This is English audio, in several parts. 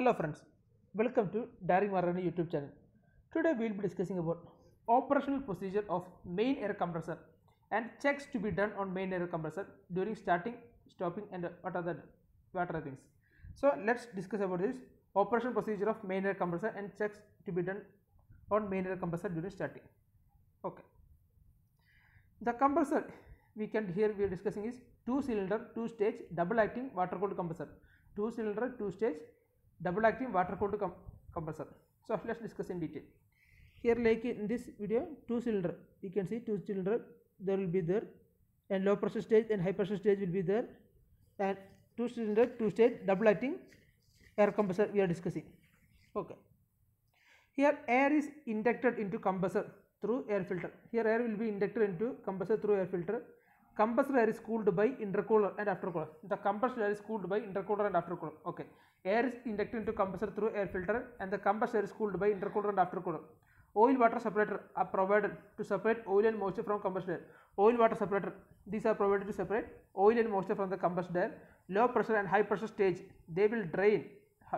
Hello friends, welcome to Daring Mariner YouTube channel. Today we will be discussing about operational procedure of main air compressor and checks to be done on main air compressor during starting, stopping and what other what other things. So let's discuss about this operational procedure of main air compressor and checks to be done on main air compressor during starting. Okay. The compressor we can here we are discussing is two cylinder, two stage, double acting water cooled compressor. Two cylinder, two stage, double acting water cooled com compressor. So let's discuss in detail. Here like in this video, two cylinder, you can see two cylinder there will be there and low pressure stage and high pressure stage will be there and two cylinder, two stage, double acting air compressor we are discussing. Okay. Here air is inducted into compressor through air filter. Here air will be inducted into compressor through air filter. Compressor air is cooled by intercooler and aftercooler. The compressed air is cooled by intercooler and aftercooler. Okay. Air is inducted into compressor through air filter and the compressed air is cooled by intercooler and aftercooler. Oil water separator are provided to separate oil and moisture from compressed air. Oil water separator these are provided to separate oil and moisture from the compressed air. Low pressure and high pressure stage they will drain.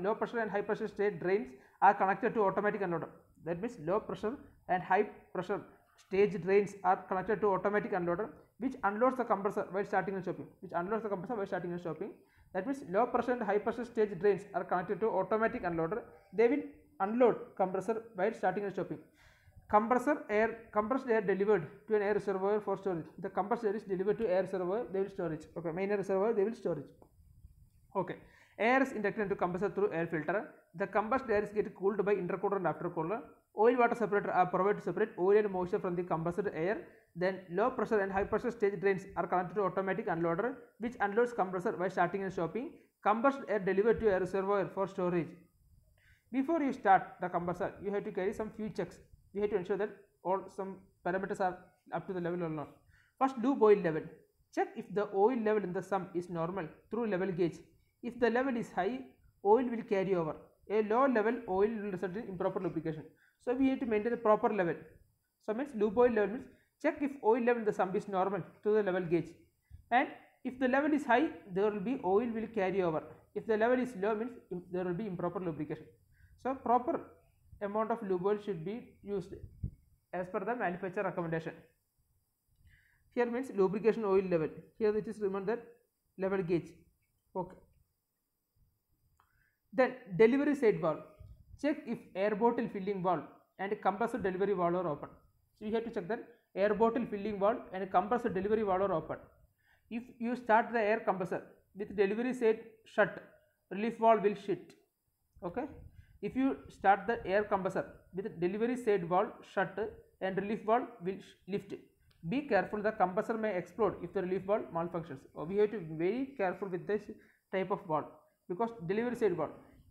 Low pressure and high pressure stage drains are connected to automatic unloader. That means low pressure and high pressure stage drains are connected to automatic unloader which unloads the compressor while starting and stopping. Which unloads the compressor while starting and stopping. That means low pressure and high pressure stage drains are connected to automatic unloader. They will unload compressor while starting and stopping. Compressor air compressed air delivered to an air reservoir for storage. The compressed air is delivered to air reservoir. They will storage. Okay, main air reservoir. They will storage. Okay. Air is inducted into compressor through air filter. The compressed air is get cooled by intercooler and aftercooler. Oil water separator are provided to separate oil and moisture from the compressed air. Then low pressure and high pressure stage drains are connected to automatic unloader which unloads compressor by starting and stopping. Compressed air delivered to a reservoir for storage. Before you start the compressor, you have to carry some few checks. You have to ensure that all some parameters are up to the level or not. First, do boil level. Check if the oil level in the sump is normal through level gauge. If the level is high, oil will carry over. A low level oil will result in improper lubrication. So we have to maintain the proper level. So means lube oil level means check if oil level in the sump is normal to the level gauge. And if the level is high, there will be oil will carry over. If the level is low means there will be improper lubrication. So proper amount of lube oil should be used as per the manufacturer recommendation. Here means lubrication oil level. Here it is remember that level gauge. Okay. Then delivery side valve. Check if air bottle filling valve and compressor delivery valve are open. So you have to check that air bottle filling valve and compressor delivery valve are open. If you start the air compressor with delivery side shut, relief valve will shut. Okay. If you start the air compressor with delivery side valve shut and relief valve will lift. Be careful the compressor may explode if the relief valve malfunctions. We have to be very careful with this type of valve because delivery side valve.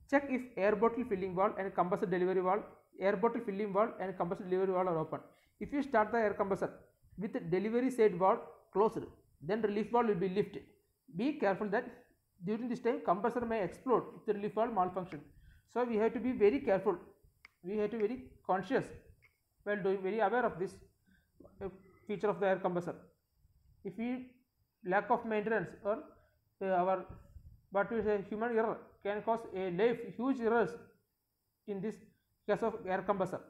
Check if air bottle filling valve and compressor delivery valve, air bottle filling valve and compressor delivery valve are open. If you start the air compressor with delivery side valve closed, then relief valve will be lifted. Be careful that during this time compressor may explode if the relief valve malfunction. So we have to be very careful. We have to be very conscious while doing very aware of this uh, feature of the air compressor. If we lack of maintenance or uh, our what we say human error can cause a life huge errors in this case of air compressor.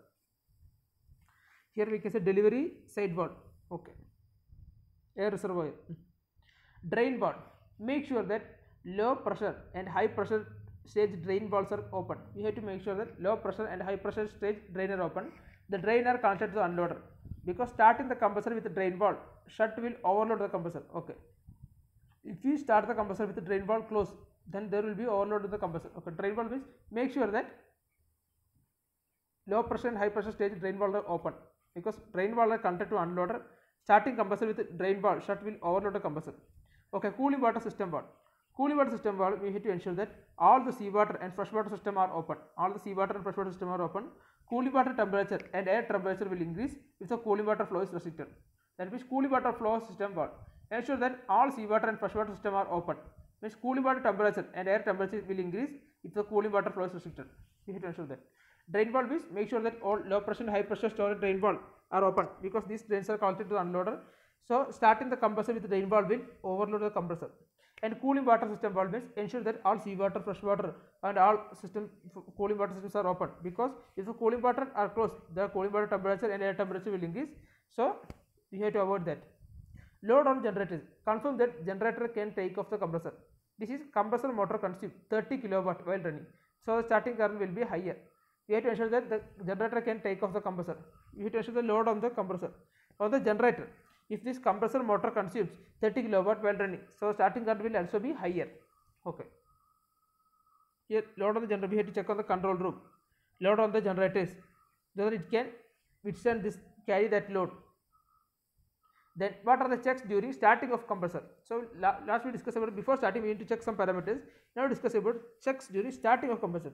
Here we can say delivery side valve. Okay. Air reservoir. Drain board. Make sure that low pressure and high pressure stage drain valves are open. You have to make sure that low pressure and high pressure stage drain are open. The drain are connected to the unloader. Because starting the compressor with the drain valve, shut will overload the compressor. Okay. If you start the compressor with the drain valve closed, then there will be overload of the compressor. Okay. Drain valve means make sure that low pressure and high pressure stage drain valve are open because drain valve are connected to unloader. Starting compressor with drain valve shut will overload the compressor. Okay, cooling water system valve. Cooling water system valve we have to ensure that all the seawater and freshwater system are open. All the seawater and freshwater system are open. Cooling water temperature and air temperature will increase if the cooling water flow is restricted. That means cooling water flow system valve. Ensure that all seawater and freshwater system are open. Means cooling water temperature and air temperature will increase if the cooling water flow is restricted. We have to ensure that. Drain valve make sure that all low pressure and high pressure storage drain valve are open because these drains are connected to the unloader. So starting the compressor with the drain valve will overload the compressor. and cooling water system valve means ensure that all seawater, fresh water and all system cooling water systems are open because if the cooling water are closed, the cooling water temperature and air temperature will increase. So we have to avoid that. Load on generators. Confirm that generator can take off the compressor. This is compressor motor consume 30 kilowatt while running. So the starting current will be higher. We have to ensure that the generator can take off the compressor. We have to ensure the load on the compressor or the generator. If this compressor motor consumes 30 kilowatt while running, so starting current will also be higher. Okay. Here load on the generator, we have to check on the control room. Load on the generators, whether it can withstand this carry that load. Then what are the checks during starting of compressor? So la last we discussed about before starting we need to check some parameters. Now discuss about checks during starting of compressor.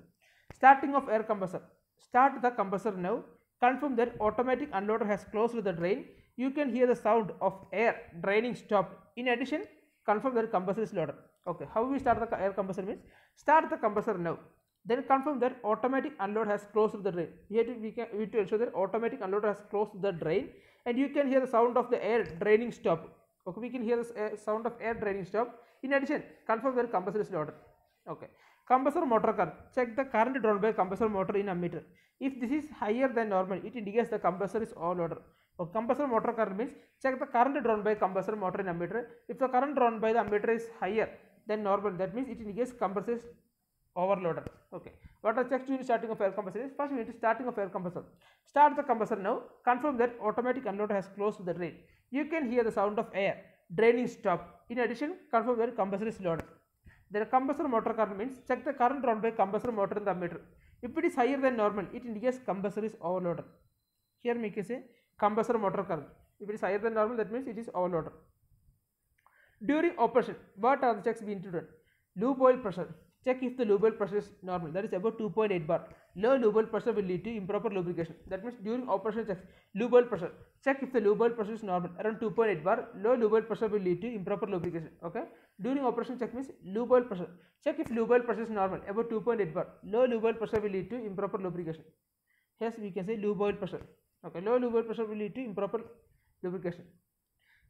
Starting of air compressor. Start the compressor now. Confirm that automatic unloader has closed the drain. You can hear the sound of air draining stopped. In addition, confirm that compressor is loaded. Okay, how we start the air compressor means start the compressor now. Then confirm that automatic unload has closed the drain. Here we can we to ensure that automatic unloader has closed the drain and you can hear the sound of the air draining stop. Okay, we can hear the uh, sound of air draining stop. In addition, confirm that compressor is loaded. Okay, compressor motor current. Check the current drawn by compressor motor in ammeter. If this is higher than normal, it indicates the compressor is all order. Okay, compressor motor current means check the current drawn by compressor motor in ammeter. If the current drawn by the ammeter is higher than normal, that means it indicates compressor is overloaded. Okay. What are checks during starting of air compressor is first need to starting of air compressor. Start the compressor now. Confirm that automatic unloader has closed the drain. You can hear the sound of air draining stop. In addition, confirm that compressor is loaded. The compressor motor current means check the current drawn by compressor motor in the ammeter. If it is higher than normal, it indicates compressor is overloaded. Here make can say compressor motor current. If it is higher than normal, that means it is overloaded. During operation, what are the checks being done? Lube oil pressure. Check if the lube oil pressure is normal, that is about 2.8 bar. Low lube oil pressure will lead to improper lubrication. That means during operation checks, lube oil pressure. Check if the lube oil pressure is normal, around 2.8 bar. Low lube oil pressure will lead to improper lubrication. Okay. During operation check means lube oil pressure. Check if lube oil pressure is normal, about 2.8 bar. Low lube oil pressure will lead to improper lubrication. Yes, we can say lube oil pressure. Okay. Low lube oil pressure will lead to improper lubrication.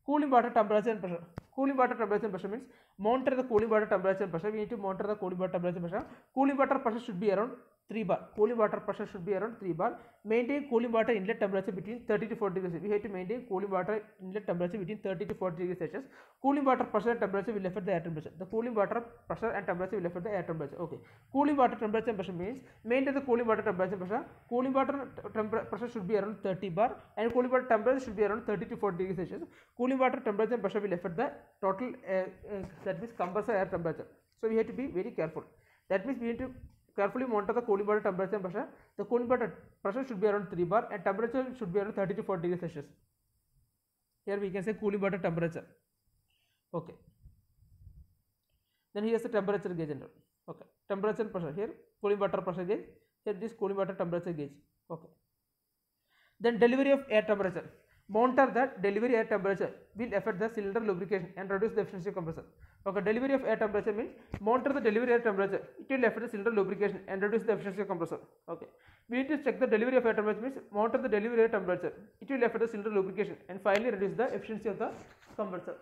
Cooling water temperature and pressure. Cooling water temperature and pressure means monitor the cooling water temperature and pressure. We need to monitor the cooling water temperature and pressure. Cooling water pressure should be around 3 bar. Cooling water pressure should be around 3 bar. Maintain cooling water inlet temperature between 30 to 40 degrees. We have to maintain cooling water inlet temperature between 30 to 40 degrees Celsius. Cooling water pressure and temperature will affect the air temperature. The cooling water pressure and temperature will affect the air temperature. Okay. Cooling water temperature and pressure means maintain the cooling water temperature pressure. Cooling water pressure should be around 30 bar and cooling water temperature should be around 30 to 40 degrees Celsius. Cooling water temperature and pressure will affect the total uh, uh, that means compressor air temperature. So we have to be very careful. That means we need to carefully monitor the cooling water temperature and pressure. The cooling water pressure should be around 3 bar and temperature should be around 30 to 40 degrees Celsius. Here we can say cooling water temperature. Okay. Then here's the temperature gauge all. Okay. Temperature pressure. Here cooling water pressure gauge. Here this cooling water temperature gauge. Okay. Then delivery of air temperature. Monitor the delivery air temperature will affect the cylinder lubrication and reduce the efficiency of compressor. Okay, delivery of air temperature means monitor the delivery air temperature. It will affect the cylinder lubrication and reduce the efficiency of compressor. Okay, we need to check the delivery of air temperature means monitor the delivery air temperature. It will affect the cylinder lubrication and finally reduce the efficiency of the compressor.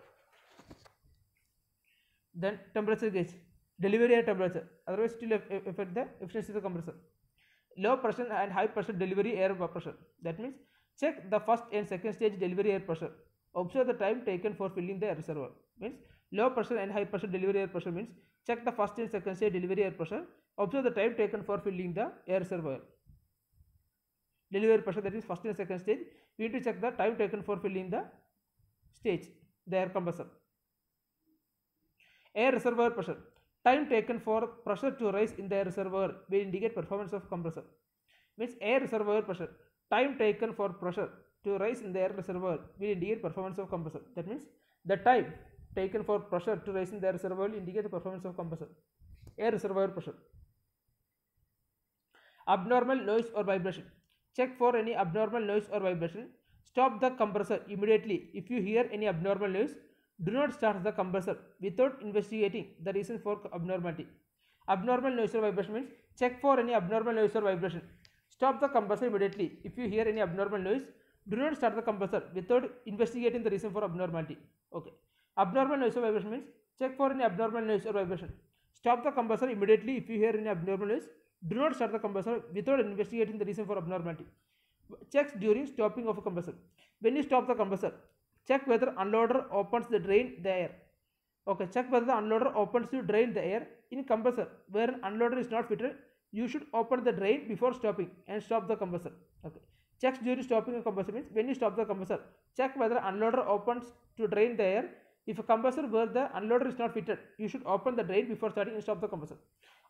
Then temperature gauge, delivery air temperature. Otherwise, it will affect the efficiency of the compressor. Low pressure and high pressure delivery air pressure. That means check the first and second stage delivery air pressure. Observe the time taken for filling the reservoir. Means low pressure and high pressure delivery air pressure means check the first and second stage delivery air pressure. Observe the time taken for filling the air reservoir. Delivery pressure that is first and second stage. We need to check the time taken for filling the stage, the air compressor. Air reservoir pressure. Time taken for pressure to rise in the air reservoir will indicate performance of compressor. Means air reservoir pressure. Time taken for pressure to rise in the air reservoir will indicate performance of compressor. That means the time taken for pressure to rise in the air reservoir will indicate the performance of compressor. Air reservoir pressure. Abnormal noise or vibration. Check for any abnormal noise or vibration. Stop the compressor immediately if you hear any abnormal noise. Do not start the compressor without investigating the reason for abnormality. Abnormal noise or vibration means check for any abnormal noise or vibration. Stop the compressor immediately if you hear any abnormal noise. Do not start the compressor without investigating the reason for abnormality. Okay. Abnormal noise or vibration means check for any abnormal noise or vibration. Stop the compressor immediately if you hear any abnormal noise. Do not start the compressor without investigating the reason for abnormality. Checks during stopping of a compressor. When you stop the compressor check whether unloader opens the drain the air. Okay check whether the unloader opens to drain the air. In compressor where an unloader is not fitted you should open the drain before stopping and stop the compressor. Okay checks during stopping a compressor means when you stop the compressor. Check whether unloader opens to drain the air. If a compressor where the unloader is not fitted you should open the drain before starting and stop the compressor.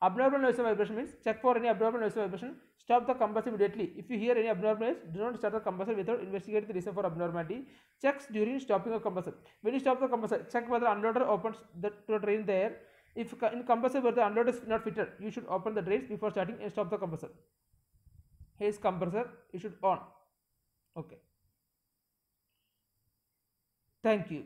Abnormal noise vibration means check for any abnormal noise vibration. Stop the compressor immediately. If you hear any abnormal noise do not start the compressor without investigating the reason for abnormality. Checks during stopping of compressor. When you stop the compressor check whether unloader opens the to drain the air. If in compressor where the unloader is not fitted you should open the drains before starting and stop the compressor his compressor you should on. Okay. Thank you